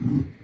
Mm-hmm.